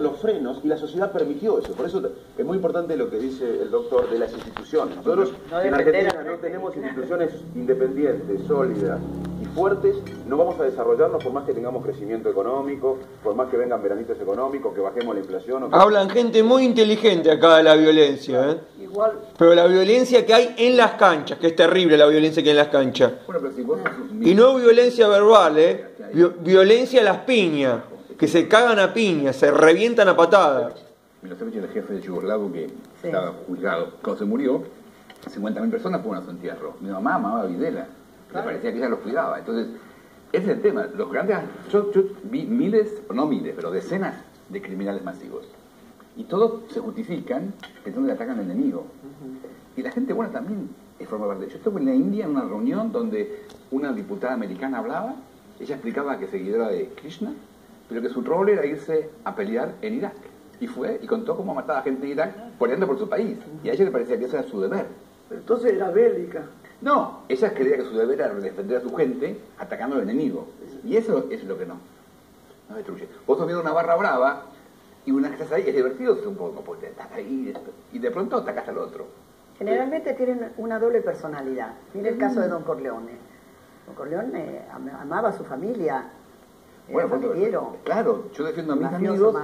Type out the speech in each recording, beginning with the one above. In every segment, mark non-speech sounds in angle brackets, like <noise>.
los frenos y la sociedad permitió eso. Por eso es muy importante lo que dice el doctor de las instituciones. Nosotros en Argentina no tenemos instituciones independientes, sólidas y fuertes, no vamos a desarrollarnos por más que tengamos crecimiento económico, por más que vengan veranitos económicos, que bajemos la inflación. Hablan gente muy inteligente acá de la violencia, ¿eh? Igual. Pero la violencia que hay en las canchas, que es terrible la violencia que hay en las canchas. y no violencia verbal, ¿eh? violencia a las piñas que se cagan a piña, se revientan a patadas. Milosevic era el jefe de Yugoslavo que estaba juzgado. Cuando se murió, 50.000 personas fueron a su entierro. Mi mamá amaba a Videla, le parecía que ella los cuidaba. Entonces, ese es el tema. Los grandes, yo, vi miles, no miles, pero decenas de criminales masivos. Y todos se justifican pensando que atacan al enemigo. Y la gente buena también es forma parte de Yo estuve en la India en una reunión donde una diputada americana hablaba, ella explicaba que seguidora de Krishna, pero que su rol era irse a pelear en Irak. Y fue y contó cómo mataba gente en Irak peleando por su país. Y a ella le parecía que ese era su deber. Pero entonces era bélica. No, ella creía que su deber era defender a su gente atacando al enemigo. Y eso es lo que no. No destruye. Vos estás viendo una barra brava y una que estás ahí, es divertido un poco, porque estás ahí y de pronto atacas al otro. Generalmente tienen una doble personalidad. Mira el caso de Don Corleone. Don Corleone amaba a su familia, bueno, claro, yo defiendo a mis amigos,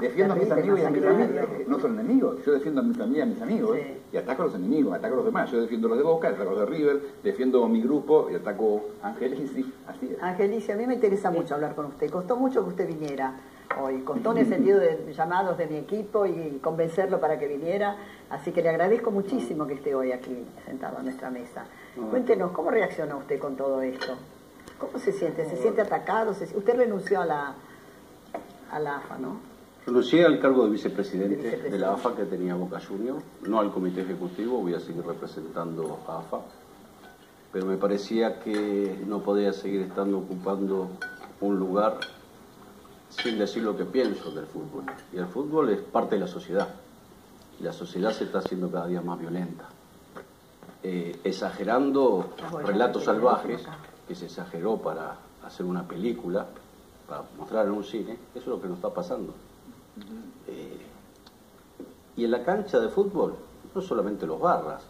defiendo a mis amigos y a mis amigas, no son enemigos, yo defiendo a mis amigas y a mis amigos y ataco a los enemigos, ataco a los demás, yo defiendo a los de Boca, ataco a los de River, defiendo a mi grupo y ataco a Angelici, así es. Angelici, a mí me interesa mucho hablar con usted, costó mucho que usted viniera hoy, costó en el <clears throat> sentido de llamados de mi equipo y convencerlo para que viniera, así que le agradezco muchísimo que esté hoy aquí sentado a nuestra mesa. Cuéntenos, ¿cómo reacciona usted con todo esto? ¿Cómo se siente? ¿Se siente atacado? Usted renunció a la, a la AFA, ¿no? Renuncié al cargo de vicepresidente, de la AFA que tenía Boca Junior, no al comité ejecutivo, voy a seguir representando a AFA, pero me parecía que no podía seguir estando ocupando un lugar sin decir lo que pienso del fútbol. Y el fútbol es parte de la sociedad, y la sociedad se está haciendo cada día más violenta. Eh, exagerando relatos salvajes que se exageró para hacer una película, para mostrar en un cine, eso es lo que nos está pasando. Eh, y en la cancha de fútbol, no solamente los barras,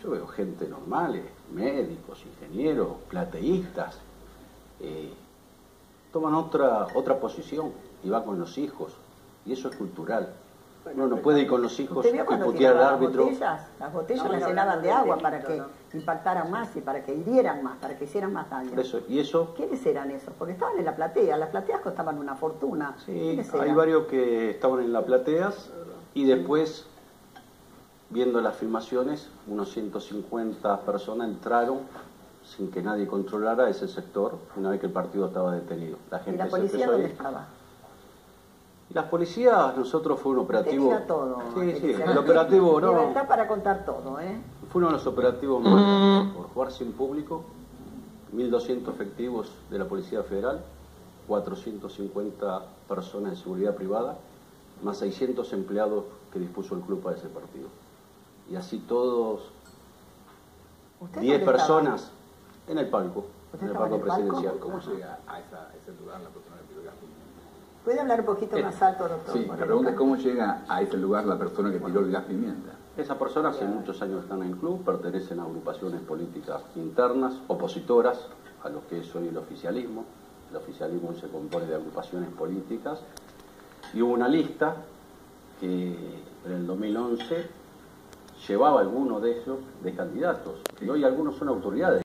yo veo gente normal, médicos, ingenieros, plateístas, eh, toman otra, otra posición y van con los hijos, y eso es cultural. Uno no puede ir con los hijos y putear al árbitro. Las botellas, las llenaban de agua para que impactaran más y para que hirieran más, para que hicieran más daño. Eso, ¿Y eso? ¿Quiénes eran esos? Porque estaban en la platea, las plateas costaban una fortuna. Sí, hay varios que estaban en la plateas y después, viendo las filmaciones, unos 150 personas entraron sin que nadie controlara ese sector una vez que el partido estaba detenido. La gente ¿Y la policía dónde estaba? Las policías, nosotros fue un operativo. todo. Sí, sí, el operativo no. Libertad para contar todo, ¿eh? Fue uno de los operativos más por jugar sin público, 1.200 efectivos de la Policía Federal, 450 personas de seguridad privada, más 600 empleados que dispuso el club para ese partido. Y así todos, 10 personas en el palco, en el palco presidencial. ¿Cómo llega a, ese lugar la persona que ¿Puede hablar un poquito más alto, doctor? Sí, la pregunta es cómo llega a ese lugar la persona que tiró el gas pimienta. Esas personas hace muchos años están en el club, pertenecen a agrupaciones políticas internas, opositoras a lo que es hoy el oficialismo. El oficialismo se compone de agrupaciones políticas y hubo una lista que en el 2011 llevaba algunos de ellos de candidatos y hoy algunos son autoridades.